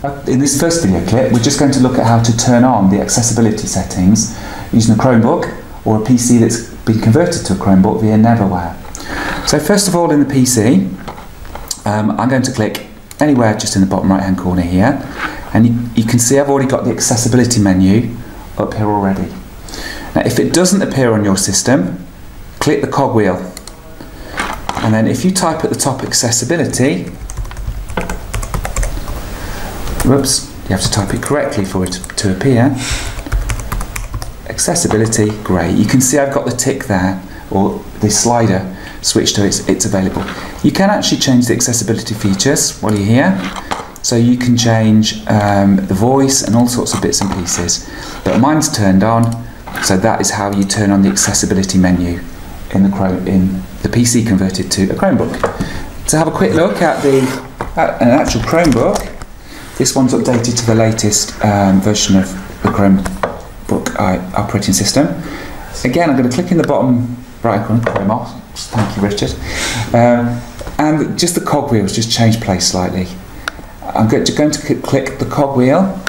Uh, in this first video clip, we're just going to look at how to turn on the accessibility settings using a Chromebook or a PC that's been converted to a Chromebook via Neverware. So first of all in the PC, um, I'm going to click anywhere just in the bottom right hand corner here and you, you can see I've already got the accessibility menu up here already. Now if it doesn't appear on your system, click the cogwheel and then if you type at the top accessibility whoops, you have to type it correctly for it to appear. Accessibility, great. You can see I've got the tick there, or the slider switched to it's, it's available. You can actually change the accessibility features while you're here. So you can change um, the voice and all sorts of bits and pieces. But mine's turned on, so that is how you turn on the accessibility menu in the Chrome, in the PC converted to a Chromebook. To have a quick look at the at an actual Chromebook, this one's updated to the latest um, version of the Chromebook operating system. Again, I'm going to click in the bottom right corner, Chrome Thank you, Richard. Um, and just the cogwheels just change place slightly. I'm going to, going to click the cogwheel.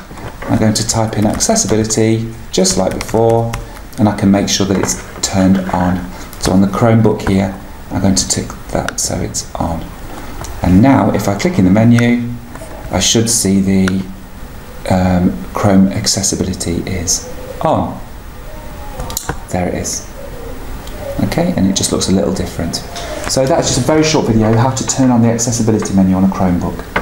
I'm going to type in accessibility, just like before, and I can make sure that it's turned on. So on the Chromebook here, I'm going to tick that so it's on. And now, if I click in the menu, I should see the um, Chrome accessibility is on. There it is. Okay, and it just looks a little different. So that's just a very short video how to turn on the accessibility menu on a Chromebook.